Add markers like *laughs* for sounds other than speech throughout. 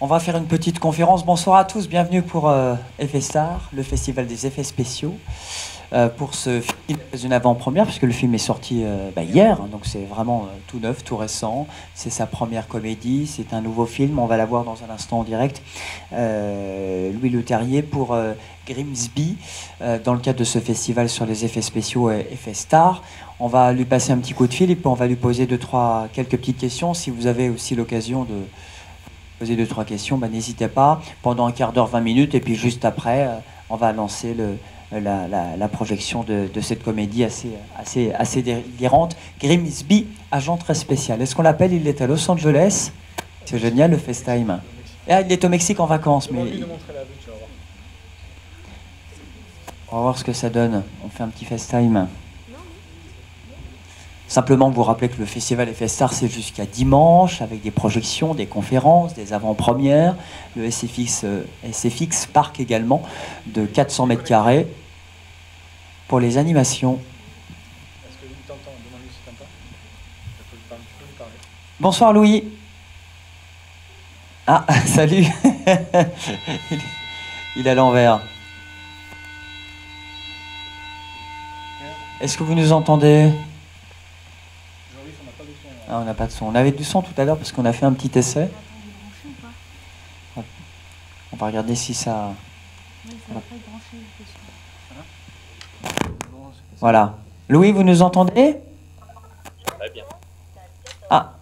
On va faire une petite conférence. Bonsoir à tous, bienvenue pour euh, Star, le festival des effets spéciaux. Euh, pour ce film, une avant-première, puisque le film est sorti euh, bah, hier, hein, donc c'est vraiment euh, tout neuf, tout récent. C'est sa première comédie, c'est un nouveau film, on va la voir dans un instant en direct. Louis Le Terrier pour Grimsby, dans le cadre de ce festival sur les effets spéciaux Effets Star. On va lui passer un petit coup de fil et puis on va lui poser deux, trois, quelques petites questions. Si vous avez aussi l'occasion de poser deux, trois questions, bah, n'hésitez pas pendant un quart d'heure, 20 minutes, et puis juste après, on va lancer le, la, projection de, cette comédie assez, assez, assez délirante. Grimsby, agent très spécial. Est-ce qu'on l'appelle? Il est à Los Angeles. C'est génial le FaceTime. Ah, il est au Mexique en vacances. Mais... On va voir ce que ça donne. On fait un petit FaceTime. Simplement vous rappeler que le festival FSR c'est jusqu'à dimanche avec des projections, des conférences, des avant-premières. Le SFX, euh, SFX Park également de 400 mètres carrés pour les animations. Bonsoir Louis. Ah, *laughs* salut. *laughs* Il est à l'envers. Est-ce que vous nous entendez? Ah, On n'a pas de son. On avait du son tout à l'heure parce qu'on a fait un petit essai. On va regarder si ça... Voilà. Louis, vous nous entendez? Très bien. Ah,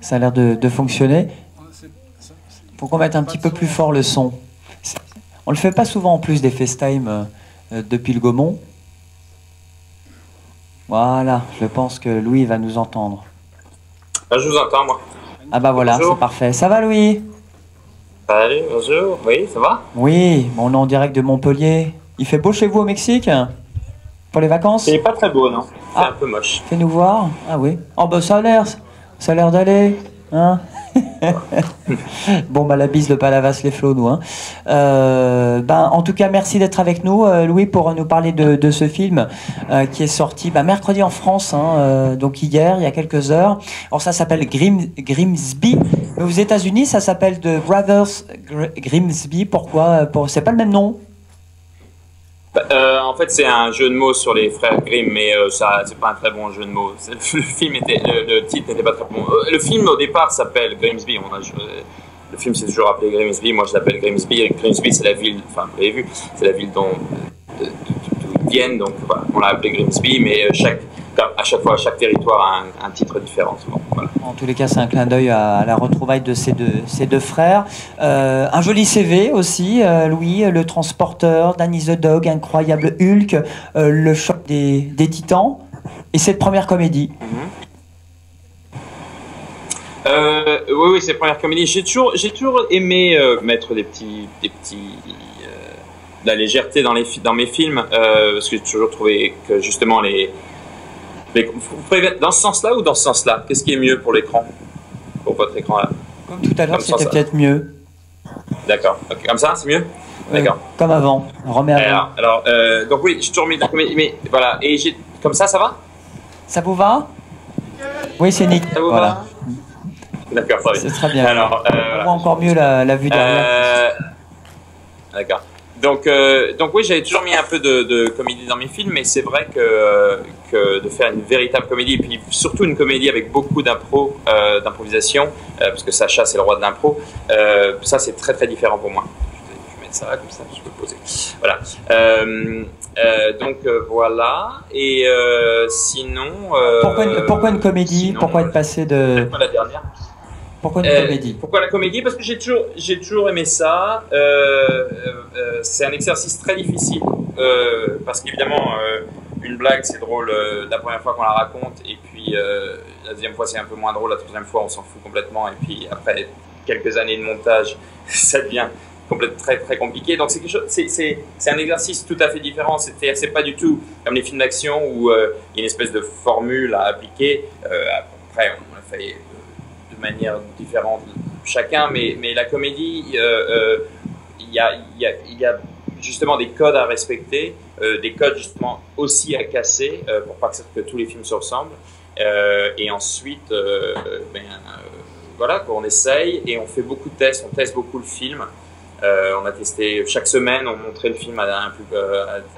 ça a l'air de, fonctionner. Faut qu'on mette un petit peu plus fort le son. On le fait pas souvent en plus des FaceTime euh, euh, depuis le Gaumont. Voilà, je pense que Louis va nous entendre. Ah, je vous entends, moi. Ah bah voilà, c'est parfait. Ça va, Louis? Salut, bonjour. Oui, ça va? Oui, on est en direct de Montpellier. Il fait beau chez vous au Mexique? Pour les vacances? C'est pas très beau, non? C'est ah. un peu moche. Fais-nous voir. Ah oui. Oh bah ça a l'air, ça a l'air d'aller. Hein? *laughs* bon, bah, la bise, le palavas, les flots, nous. Hein. Euh, ben, en tout cas, merci d'être avec nous, euh, Louis, pour nous parler de, ce film euh, qui est sorti bah, mercredi en France, hein, donc hier, il y a quelques heures. Alors, ça s'appelle Grim, Grimsby. Aux États-Unis, ça s'appelle The Brothers Grimsby. Pourquoi pour... C'est pas le même nom euh, en fait, c'est un jeu de mots sur les frères Grimm, mais euh, ça, c'est pas un très bon jeu de mots. *laughs* Le film était, le, titre n'était pas très bon. Euh, le film au départ s'appelle Grimsby. On a, le film s'est toujours appelé Grimsby. Moi, je l'appelle Grimsby. Grimsby, c'est la ville. Enfin, vous l'avez vu, c'est la ville dont, viennent. Donc, on l'a appelé Grimsby, mais chaque à chaque fois, chaque territoire a un, titre différent. En tous les cas, c'est un clin d'œil à, la retrouvaille de ces deux, ces deux frères. Euh, un joli CV aussi, euh, Louis, le transporteur, Danny the Dog, incroyable Hulk, euh, le choc des, des, titans, et cette première comédie. oui, oui, cette première comédie. J'ai toujours, j'ai toujours aimé mettre des petits, des petits, de la légèreté dans les, dans mes films, parce que j'ai toujours trouvé que justement les mais vous pouvez dans ce sens-là ou dans ce sens-là? Qu'est-ce qui est mieux pour l'écran? Pour votre écran là? Comme tout à l'heure, c'était peut-être mieux. D'accord. Comme ça, c'est mieux? D'accord. comme avant. On remet Alors, alors euh, donc oui, mis la comédie, mais voilà. Et j'ai comme ça, ça va? Ça vous va? Oui, c'est nickel. Ça vous voilà. va? D'accord, C'est très bien. Alors, euh, on voit encore mieux la, la vue derrière. Euh, d'accord. Donc, euh, donc oui, j'avais toujours mis un peu de, comédie dans mes films, mais c'est vrai que, que, de faire une véritable comédie, et puis surtout une comédie avec beaucoup d'impro, euh, d'improvisation, euh, parce que Sacha c'est le roi de l'impro, ça c'est très très différent pour moi. Je vais mettre ça comme ça, je peux poser. Voilà. donc voilà. Et sinon. pourquoi, une, pourquoi une comédie? Pourquoi être passé de. La dernière. Pourquoi la comédie Pourquoi la comédie? Parce que j'ai toujours, j'ai toujours aimé ça. Euh, euh, c'est un exercice très difficile euh, parce qu'évidemment, une blague c'est drôle la première fois qu'on la raconte et puis la deuxième fois c'est un peu moins drôle, la troisième fois on s'en fout complètement et puis après quelques années de montage, *laughs* ça devient complètement très très compliqué. Donc c'est quelque chose, c'est, c'est, c'est un exercice tout à fait différent. C'est, c'est pas du tout comme les films d'action où il y a une espèce de formule à appliquer. après, on a fait manière différente chacun, mais, mais la comédie, euh, euh, il y, a, y, y, a, justement des codes à respecter, euh, des codes justement aussi à casser pour pas que, tous les films se ressemblent. et ensuite, ben, voilà, on essaye et on fait beaucoup de tests, on teste beaucoup le film. on a testé chaque semaine, on montrait le film à, un,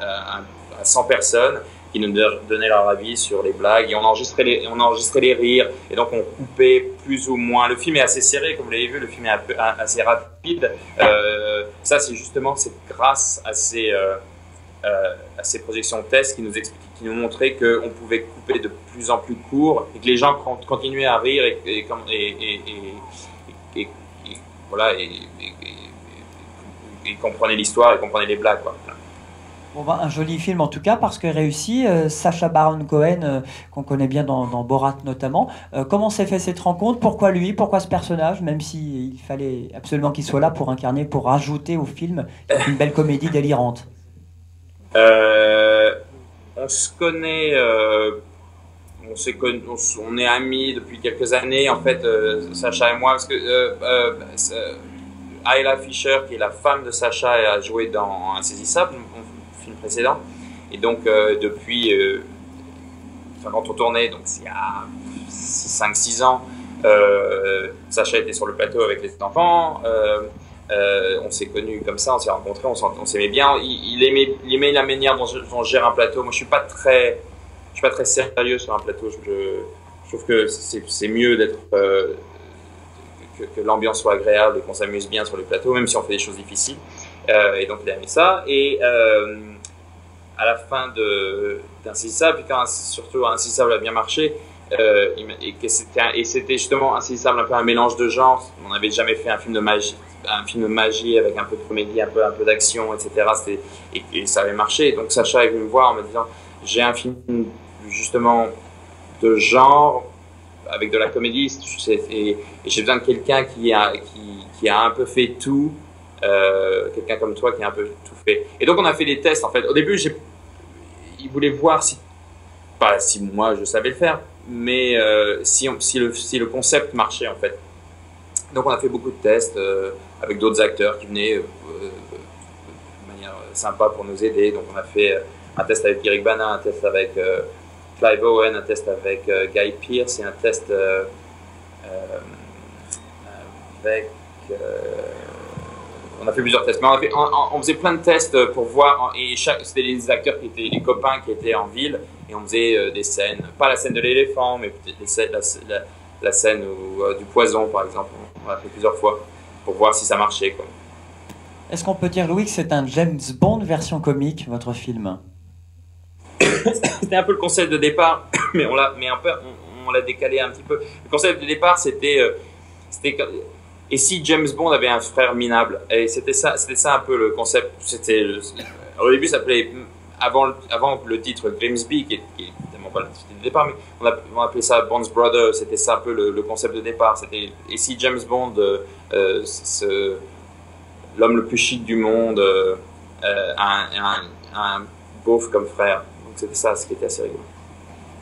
à, à 100 personnes qui nous donnaient leur avis sur les blagues et on enregistrait les, on enregistrait les rires et donc on coupait plus ou moins. Le film est assez serré, comme vous l'avez vu, le film est assez rapide. Euh, ça, c'est justement grâce à ces, euh, euh, à ces projections test qui nous qui nous montraient qu'on pouvait couper de plus en plus court et que les gens continuaient à rire et, voilà et, comprenaient l'histoire et comprenaient les blagues. Un joli film en tout cas parce que réussi. Euh, Sacha Baron Cohen, euh, qu'on connaît bien dans, Borat notamment. Euh, comment s'est fait cette rencontre? Pourquoi lui? Pourquoi ce personnage? Même s'il fallait absolument qu'il soit là pour incarner, pour rajouter au film une belle comédie délirante. on se connaît. on, est on, est amis depuis quelques années, en fait, Sacha et moi, parce que Ayla Fisher, qui est la femme de Sacha, a joué dans Insaisissable précédent. Et donc, euh, depuis, euh, quand on tournait, donc il y a 5-6 ans, euh, Sacha était sur le plateau avec les enfants. on s'est connus comme ça, on s'est rencontrés, on s'aimait bien. Il, aimait, la manière dont je, gère un plateau. Moi, je suis suis pas très sérieux sur un plateau. Je, trouve que c'est mieux d'être que l'ambiance soit agréable et qu'on s'amuse bien sur le plateau, même si on fait des choses difficiles. Et donc il a aimé ça. Et à la fin d'Insaisissable, quand surtout Insaisissable a bien marché, euh, et, c'était, et justement Insaisissable un peu un mélange de genres. On n'avait jamais fait un film de magie, un film de magie avec un peu de comédie, un peu, un peu d'action, etc. Et, ça avait marché. donc Sacha est venu me voir en me disant j'ai un film justement de genre avec de la comédie et, j'ai besoin de quelqu'un qui a, qui a un peu fait tout. Euh, quelqu'un comme toi qui a un peu tout fait. Et donc on a fait des tests en fait. Au début, j'ai il voulait voir si, pas si moi je savais le faire, mais euh, si, si, le, si le concept marchait en fait. Donc on a fait beaucoup de tests euh, avec d'autres acteurs qui venaient de manière sympa pour nous aider. Donc on a fait un test avec Eric Bana, un test avec Clive Owen, un test avec Guy Pearce et un test avec on a fait plusieurs tests. Mais on, faisait plein de tests pour voir. Et c'était les acteurs qui étaient les copains qui étaient en ville. Et on faisait euh, des scènes. Pas la scène de l'éléphant, mais peut-être la, la, scène euh, du poison, par exemple. On l'a fait plusieurs fois pour voir si ça marchait. Est-ce qu'on peut dire, Louis, que c'est un James Bond version comique, votre film? C'était un peu le concept de départ, *coughs* mais on l'a, mais un peu, on, l'a décalé un petit peu. Le concept de départ, c'était, euh, c'était et si James Bond avait un frère minable? Et c'était ça, c'était ça un peu le concept. C'était au début, ça s'appelait avant, avant le titre Grimsby, qui est, évidemment pas le titre de départ, mais on, a, appelait ça Bond's Brother. C'était ça un peu le, concept de départ. C'était et si James Bond, euh, euh l'homme le plus chic du monde, euh, un, un, un beauf comme frère? Donc c'était ça, ce qui était assez rigolo.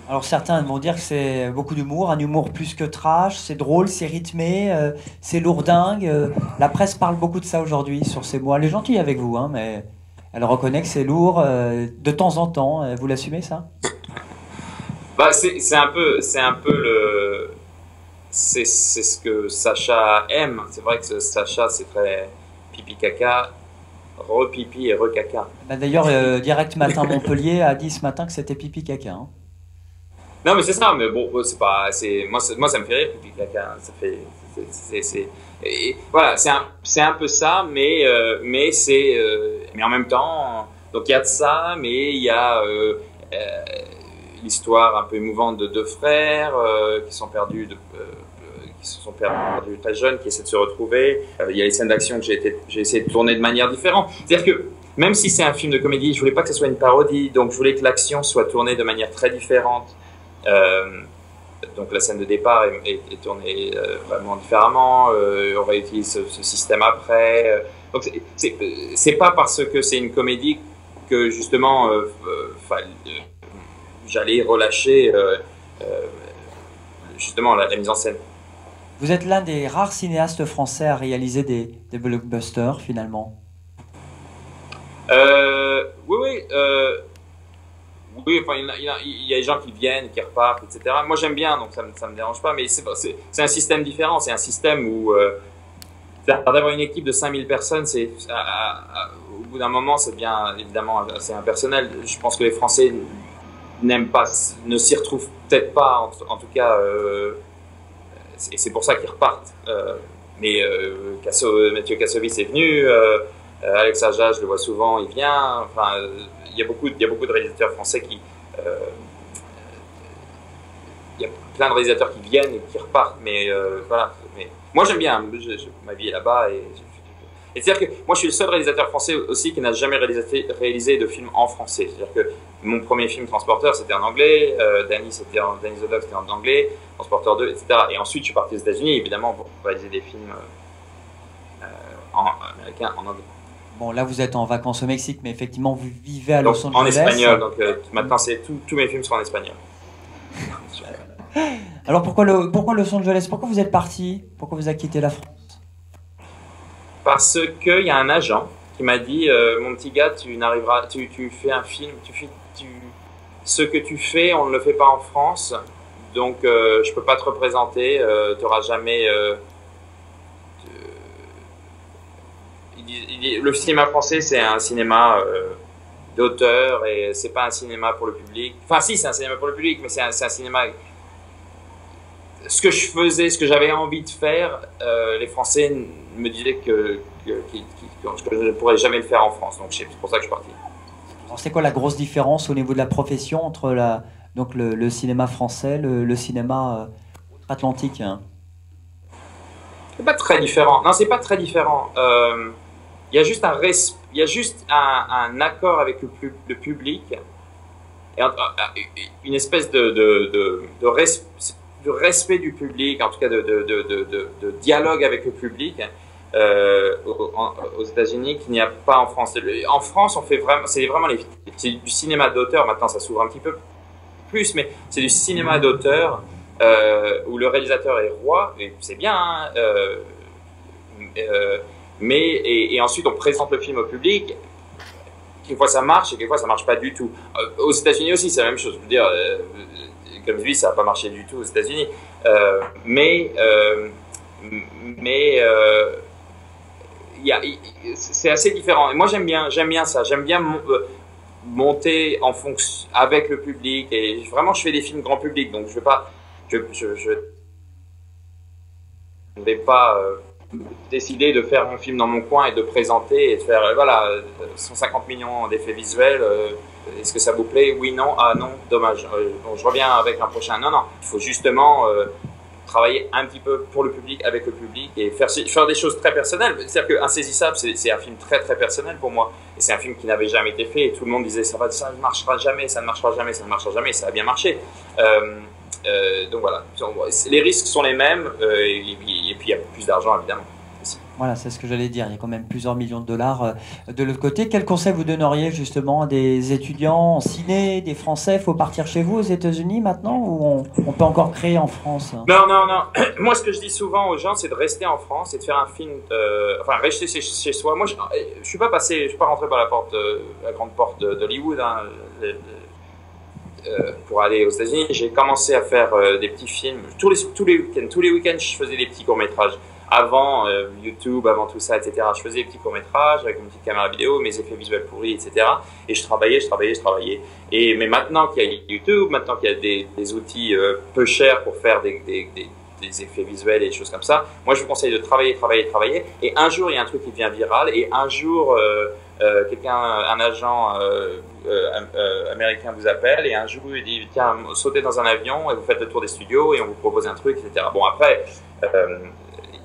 Alors certains vont dire que c'est beaucoup d'humour, un humour plus que trash, c'est drôle, c'est rythmé, euh, c'est lourdingue. Euh, la presse parle beaucoup de ça aujourd'hui sur ces mots. Elle est gentille avec vous, hein, mais elle reconnaît que c'est lourd euh, de temps en temps. Vous l'assumez ça? Bah, c'est un peu, c'est un peu le, c'est ce que Sacha aime. C'est vrai que Sacha c'est très pipi caca, re-pipi et re-caca. Bah, d'ailleurs, Direct Matin Montpellier a dit ce matin que c'était pipi caca. Hein. Non, mais c'est ça, mais bon, c'est pas. Moi, moi, ça me fait rire, pipi caca. Ça fait. C'est. Voilà, c'est un, un peu ça, mais, euh, mais c'est. Euh, mais en même temps. Donc, il y a de ça, mais il y a euh, l'histoire un peu émouvante de deux frères qui sont perdus. De, qui se sont perdus très jeunes, qui essaient de se retrouver. Il y a les scènes d'action que j'ai essayé de tourner de manière différente. C'est-à-dire que même si c'est un film de comédie, je voulais pas que ce soit une parodie, donc je voulais que l'action soit tournée de manière très différente. Euh, donc la scène de départ est, tournée euh, vraiment différemment. Euh, on réutilise ce, ce, système après. Donc c'est pas parce que c'est une comédie que justement j'allais relâcher justement la, mise en scène. Vous êtes l'un des rares cinéastes français à réaliser des, des blockbusters finalement? oui, oui. Oui, enfin, il, y a, des gens qui viennent, qui repartent, etc. Moi, j'aime bien, donc ça ne me, dérange pas, mais c'est un système différent. C'est un système où euh, d'avoir une équipe de 5000 personnes, c'est au bout d'un moment, ça devient évidemment assez impersonnel. Je pense que les Français n'aiment pas, ne s'y retrouvent peut-être pas, en, tout cas, euh, et c'est pour ça qu'ils repartent. Euh, mais euh, Mathieu Kassovitz est venu, Alex Aja, je le vois souvent, il vient. Il y a beaucoup, il y a beaucoup de réalisateurs français qui, il y a plein de réalisateurs qui viennent et qui repartent, mais voilà. Mais moi j'aime bien, ma vie est là-bas et c'est-à-dire que moi, je suis le seul réalisateur français aussi qui n'a jamais réalisé, réalisé, de film en français. C'est-à-dire que mon premier film, Transporteur, c'était en anglais, euh, Danny, c'était Danny c'était en anglais, Transporteur 2, etc. Et ensuite, je suis parti aux États-Unis, évidemment, pour réaliser des films euh, en, américains, en anglais. Bon, là, vous êtes en vacances au Mexique, mais effectivement, vous vivez à Los Angeles. En espagnol, donc euh, maintenant, c'est tous mes films sont en espagnol. *laughs* Alors, pourquoi, le, pourquoi Los Angeles? Pourquoi vous êtes parti? Pourquoi vous avez quitté la France? Parce qu'il y a un agent qui m'a dit euh, Mon petit gars, tu n'arriveras, tu, tu, fais un film, tu fais, tu, ce que tu fais, on ne le fait pas en France, donc euh, je peux pas te représenter, tu n'auras jamais. Le cinéma français, c'est un cinéma d'auteur et c'est pas un cinéma pour le public. Enfin, si, c'est un cinéma pour le public, mais c'est un, un, cinéma ce que je faisais, ce que j'avais envie de faire, euh, les Français me disaient que, que, je ne pourrais jamais le faire en France. Donc c'est pour ça que je suis parti. C'est quoi la grosse différence au niveau de la profession entre la, donc le, cinéma français, le, le cinéma euh, atlantique hein? C'est pas très différent. Non, c'est pas très différent. Euh, il y a juste un il y a juste un, accord avec le, le public une espèce de, de, de, de de respect du public, en tout cas de, dialogue avec le public euh, aux, États-Unis qu'il n'y a pas en France. En France, on fait vraiment, c'est vraiment du cinéma d'auteur. Maintenant, ça s'ouvre un petit peu plus, mais c'est du cinéma d'auteur euh, où le réalisateur est roi, et c'est bien. Hein, euh, mais et, ensuite, on présente le film au public. Quelquefois ça marche et quelquefois ça marche pas du tout. Euh, aux États-Unis aussi, c'est la même chose. Je veux dire, euh, comme lui, ça n'a pas marché du tout aux États-Unis. Euh, mais euh, mais c'est assez différent. Et moi, j'aime bien, j'aime bien ça. J'aime bien monter en fonction avec le public. Et vraiment, je fais des films grand public, donc je vais pas, je, je, ne vais pas décider de faire mon film dans mon coin et de présenter et de faire voilà 150 millions d'effets visuels est-ce que ça vous plaît? Oui, non, ah non, dommage. Euh, je reviens avec un prochain. Non, non, il faut justement euh, travailler un petit peu pour le public, avec le public et faire, faire des choses très personnelles. C'est-à-dire qu'Insaisissable, c'est un film très très personnel pour moi. Et c'est un film qui n'avait jamais été fait et tout le monde disait ça, ne marchera jamais, ça ne marchera jamais, ça ne marchera jamais. Ça a bien marché. Euh, donc voilà, les risques sont les mêmes puis il y a plus d'argent évidemment. Voilà, c'est ce que j'allais dire. Il y a quand même plusieurs millions de dollars euh, de l'autre côté. Quel conseil vous donneriez justement à des étudiants en ciné, des Français? Il faut partir chez vous aux États-Unis maintenant ou on, peut encore créer en France? Non, non, non. *clears throat* Moi, ce que je dis souvent aux gens, c'est de rester en France et de faire un film. Euh, enfin, rester chez, soi. Moi, je, ne suis pas passé, je suis pas rentré par la porte, euh, la grande porte d'Hollywood. Hein, pour aller aux États-Unis, j'ai commencé à faire des petits films tous les tous les week-ends. Tous les week-ends, je faisais des petits courts métrages avant euh, YouTube, avant tout ça, etc. Je faisais des petits courts-métrages avec une petite caméra vidéo, mes effets visuels pourris, etc. Et je travaillais, je travaillais, je travaillais. Et, mais maintenant qu'il y a YouTube, maintenant qu'il y a des, des outils euh, peu chers pour faire des, des, effets visuels et des choses comme ça, moi je vous conseille de travailler, travailler, travailler. Et un jour, il y a un truc qui devient viral. Et un jour, euh, euh quelqu'un, un agent américain vous appelle. Et un jour, il dit, tiens, sautez dans un avion et vous faites le tour des studios et on vous propose un truc, etc. Bon, après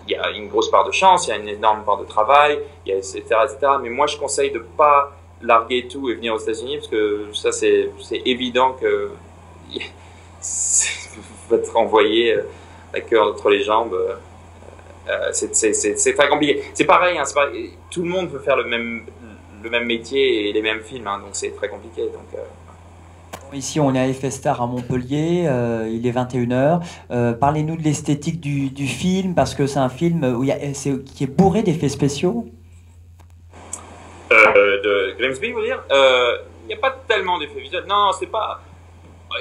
il y a une grosse part de chance, il y a une énorme part de travail, etc., etc. Mais moi, je conseille de pas larguer tout et venir aux États-Unis parce que ça, c'est évident que *laughs* vous être renvoyé euh, la queue entre les jambes. Euh, euh, c'est très compliqué. C'est pareil, hein, pareil, tout le monde veut faire le même, le même métier et les mêmes films, hein, donc c'est très compliqué. Donc, Ici, on est à Efestar à Montpellier, euh, il est 21h. Euh, parlez-nous de l'esthétique du, du, film, parce que c'est un film où il y a, qui est bourré d'effets spéciaux. Euh, de Grimsby, vous dire? Il n'y a pas tellement d'effets visuels. Non, c'est pas.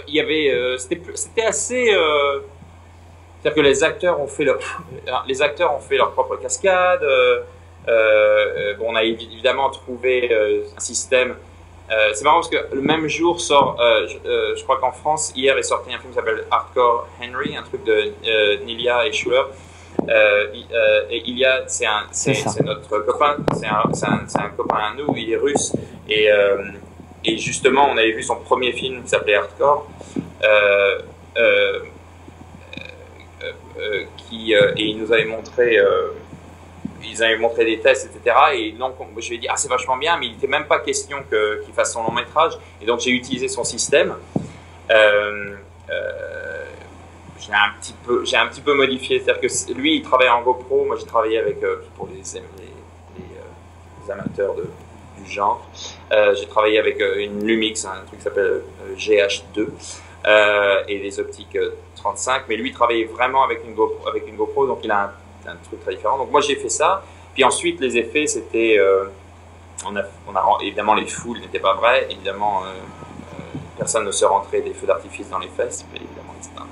Il y avait. euh, C'était assez. C'est-à-dire que les acteurs ont fait leur, *laughs* les acteurs ont fait leur propre cascade. euh, euh, bon, on a évi- évidemment trouvé euh, un système. C'est marrant parce que le même jour sort, je, je crois qu'en France, hier est sorti un film qui s'appelle Hardcore Henry, un truc de Nilia et Schuller. Euh, il- euh, et Ilia, c'est un, c'est, notre copain, c'est un, c'est un, c'est un copain à nous, il est russe. Et, euh, et justement, on avait vu son premier film qui s'appelait Hardcore. Euh, euh, euh, euh, qui, euh, et il nous avait montré, euh, ils avaient montré des tests, etc. Et donc, on- je lui ai dit, ah, c'est vachement bien, mais il n'était même pas question que, qu'il fasse son long métrage. Et donc, j'ai utilisé son système. Euh, euh, j'ai un petit peu, j'ai un petit peu modifié. C'est-à-dire que lui, il travaille en GoPro. Moi, j'ai travaillé avec, euh, pour les, les, euh, amateurs de, du genre. Euh, j'ai travaillé avec euh, une Lumix, un truc qui s'appelle euh, GH2, euh, et des optiques euh, 35. Mais lui, il travaillait vraiment avec une GoPro, donc il a un, truc très différent. Donc moi, j'ai fait ça. Puis ensuite, les effets, c'était, euh, on a, évidemment, les foules n'étaient pas vraies. Évidemment, euh, euh, personne ne se rentrait des feux d'artifice dans les fesses, mais évidemment, etc.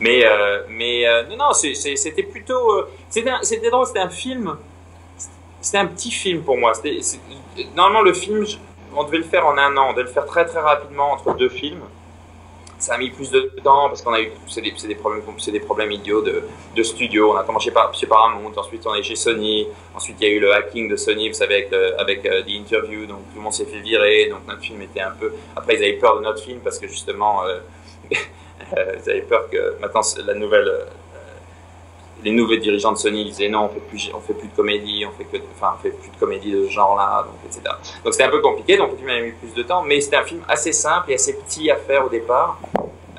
Mais, euh, euh, non, non, c'était plutôt, euh, c'était drôle, c'était un film. C'était un petit film pour moi. Normalement, le film, on devait le faire en un an. On devait le faire très très rapidement entre deux films. Ça a mis plus de temps parce qu'on a eu c'est des, des problèmes des idiots de, studio. On a commencé par chez Paramount, ensuite on est chez Sony, ensuite il y a eu le hacking de Sony, vous savez avec avec euh, The Interview, donc tout le monde s'est fait virer, donc notre film était un peu. Après ils avaient peur de notre film parce que justement euh, *laughs* euh, ils avaient peur que maintenant la nouvelle les nouveaux dirigeants de Sony disaient non, on fait plus, on fait plus de comédie, on fait que, enfin, on fait plus de comédie de ce genre-là, donc etc. Donc c'était un peu compliqué, donc le film avait mis plus de temps, mais c'était un film assez simple et assez petit à faire au départ.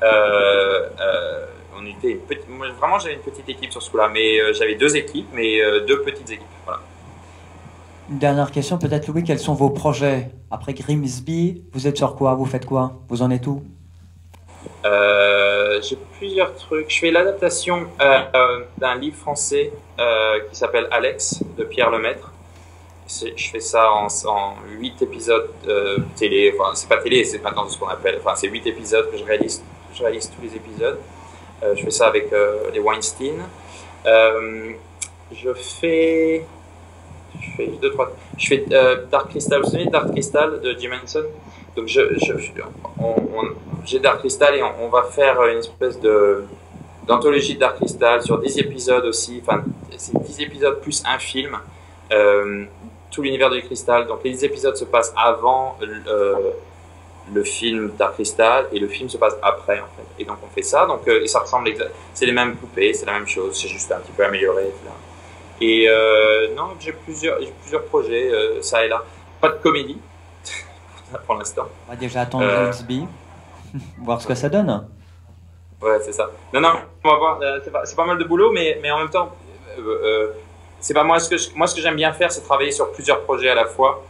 Euh, euh, on était une petite, moi, vraiment j'avais une petite équipe sur ce coup-là, mais euh, j'avais deux équipes, mais deux petites équipes. Voilà. Une dernière question, peut-être Louis, quels sont vos projets? Après Grimsby, vous êtes sur quoi? Vous faites quoi? Vous en êtes où? Euh, j'ai plusieurs trucs. Je fais l'adaptation euh, euh, d'un livre français qui s'appelle Alex de Pierre Lemaître. Je fais ça en, en 8 épisodes télé. Enfin, c'est pas télé, c'est maintenant ce qu'on appelle. Enfin, c'est 8 épisodes que je réalise. Je réalise tous les épisodes. Euh, je fais ça avec euh, les Weinstein. Euh, je fais. Je fais deux, trois. Je fais Dark Crystal. Vous de Dark Crystal de Jim Henson? Donc, je, j'ai Dark Crystal et on, va faire une espèce de d'anthologie de Dark Crystal sur 10 épisodes aussi. Enfin, c'est 10 épisodes plus un film. Tout l'univers du cristal. Donc, les 10 épisodes se passent avant le film Dark Crystal et le film se passe après, en fait. Et donc, on fait ça. Donc, euh, et ça ressemble C'est les mêmes poupées, c'est la même chose. C'est juste un petit peu amélioré. etc. Et euh, non, j'ai plusieurs, plusieurs projets, euh, ça et là. Pas de comédie, *laughs* pour l'instant. On va déjà attendre. Grimsby, *laughs* voir ce que ça donne. Ouais, c'est ça. Non, non, on va voir. c'est pas, mal de boulot, mais, mais en même temps, c'est pas moi ce que je- moi ce que j'aime bien faire, c'est travailler sur plusieurs projets à la fois.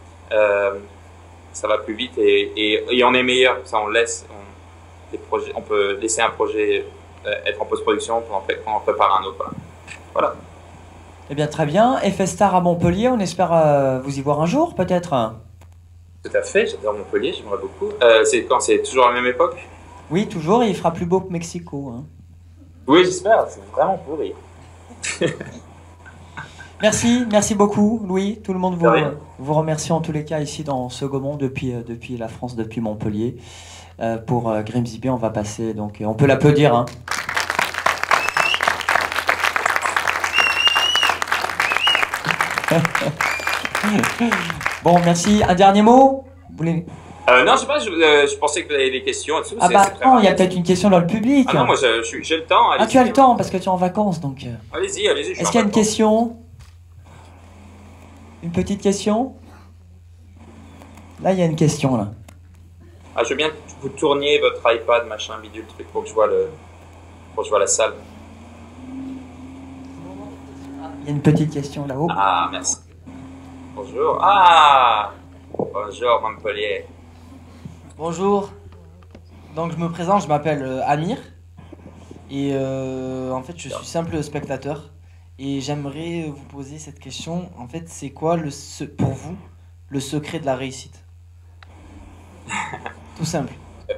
Ça va plus vite et, et, et on est meilleur. Ça, on laisse, on, des projets, on peut laisser un projet euh, être en post-production pour en, en préparer un autre. Voilà. Eh bien, très bien. FS Star à Montpellier, on espère euh, vous y voir un jour, peut-être Tout à fait. J'adore Montpellier, j'aimerais beaucoup. Euh, c'est quand C'est toujours à la même époque? Oui, toujours, et il fera plus beau que Mexico. hein. Oui, j'espère. C'est vraiment pourri. *laughs* Merci, merci beaucoup, Louis. Tout le monde vous, vous remercie en tous les cas ici dans ce Gaumont depuis, euh, depuis la France, depuis Montpellier. Euh, pour euh, Grimsby, on va passer, donc euh, on peut l'applaudir. hein. *laughs* bon, merci. Un dernier mot? Vous voulez- Euh, non, je sais pas. Je, euh, je pensais que vous avez des questions. tout, Ah bah non, il y a peut-être une question dans le public. Ah non, moi j'ai le temps. Ah, tu as le temps parce que tu es en vacances, donc. Allez-y, allez-y. Est-ce qu'il y a une question? Une petite question? Là, il y a une question, là. Ah, je veux bien que vous tourniez votre iPad, machin, bidule, truc, pour que je vois, le... pour que je vois la salle. Il y a une petite question là-haut. Ah, merci. Bonjour. Ah Bonjour, Montpellier. Bonjour. Donc je me présente, je m'appelle euh, Amir. Et euh, en fait, je suis simple spectateur. Et j'aimerais vous poser cette question. En fait, c'est quoi le se- pour vous le secret de la réussite? *laughs* Tout simple. Euh,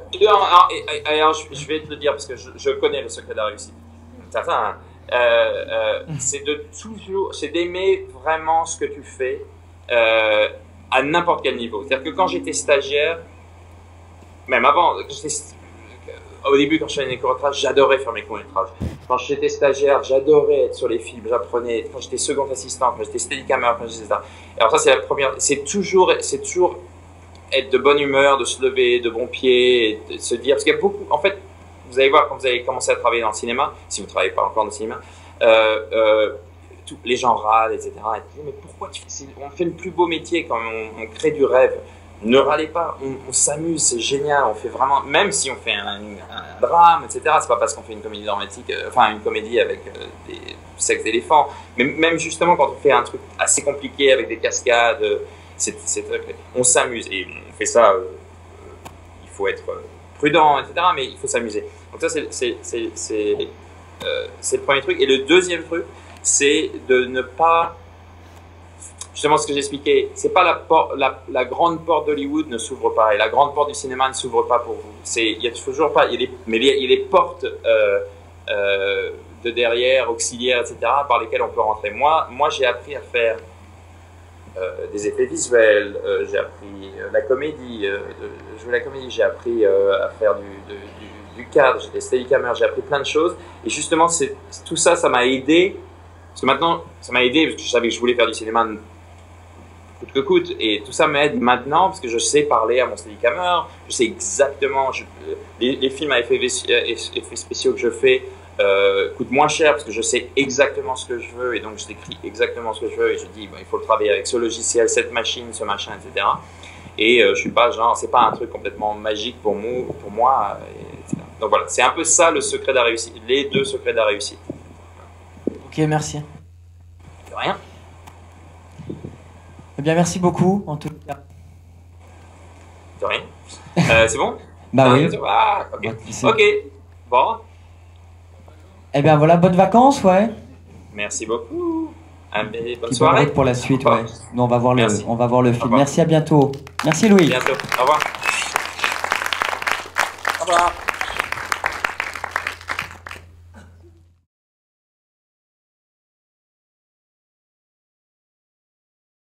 alors, je, vais te le dire parce que je, je connais le secret de la réussite. Hein. Euh, euh, *laughs* c'est de toujours, c'est d'aimer vraiment ce que tu fais euh, à n'importe quel niveau. C'est-à-dire que quand j'étais stagiaire, même avant, au début quand je faisais des courts-métrages, j'adorais faire mes courts-métrages. Quand j'étais stagiaire, j'adorais être sur les films, j'apprenais. Quand j'étais second assistant, quand j'étais steadicammer, quand j'étais ça. Alors ça c'est la première. C'est toujours, c'est toujours être de bonne humeur, de se lever de bon pied, de se dire parce qu'il y a beaucoup. En fait, vous allez voir quand vous allez commencer à travailler dans le cinéma, si vous ne travaillez pas encore dans le cinéma, euh, euh, les gens râlent, etc. Et mais pourquoi On fait le plus beau métier quand on crée du rêve. Ne râlez pas, on, s'amuse, c'est génial, on fait vraiment, même si on fait un, drame, etc. C'est pas parce qu'on fait une comédie dramatique, euh, enfin une comédie avec euh, des sexes d'éléphants, mais même justement quand on fait un truc assez compliqué avec des cascades, euh, on s'amuse et on fait ça. il faut être prudent, etc. Mais il faut s'amuser. Donc ça, c'est le premier truc. Et le deuxième truc, c'est de ne pas justement ce que j'expliquais, c'est pas la, grande porte d'Hollywood ne s'ouvre pas et la grande porte du cinéma ne s'ouvre pas pour vous. C'est il y a toujours pas, il des, mais il y a, il y a des portes euh, euh, de derrière, auxiliaires, etc. par lesquelles on peut rentrer. Moi, moi j'ai appris à faire euh, des effets visuels, j'ai appris la comédie, de jouer la comédie, j'ai appris à faire du, cadre, j'étais steadicammer, j'ai appris plein de choses et justement c'est tout ça, ça m'a aidé parce que maintenant, ça m'a aidé parce que je savais que je voulais faire du cinéma coûte que coûte. Et tout ça m'aide maintenant parce que je sais parler à mon steadicammer, je sais exactement. je- euh, les, les films à effets, spéciaux que je fais euh, coûtent moins cher parce que je sais exactement ce que je veux et donc je décris exactement ce que je veux et je dis bon, il faut le travailler avec ce logiciel, cette machine, ce machin, etc. Et euh, je suis pas genre, c'est pas un truc complètement magique pour moi. Pour moi et etc. Donc voilà, c'est un peu ça le secret de la réussite, les deux secrets de la réussite. Ok, merci. De rien. Eh bien, merci beaucoup, en tout cas. De rien. Euh, c'est bon? *laughs* Bah Ah, oui. Ah, ok. Bon. Eh bien, voilà, bonnes vacances, ouais. Merci beaucoup. Bonne Puis bonne soirée. pour la suite, ouais. Nous, on va voir le, Merci. on va voir le film. Merci, à bientôt. Merci, Louis. Bientôt. Au revoir. Au revoir.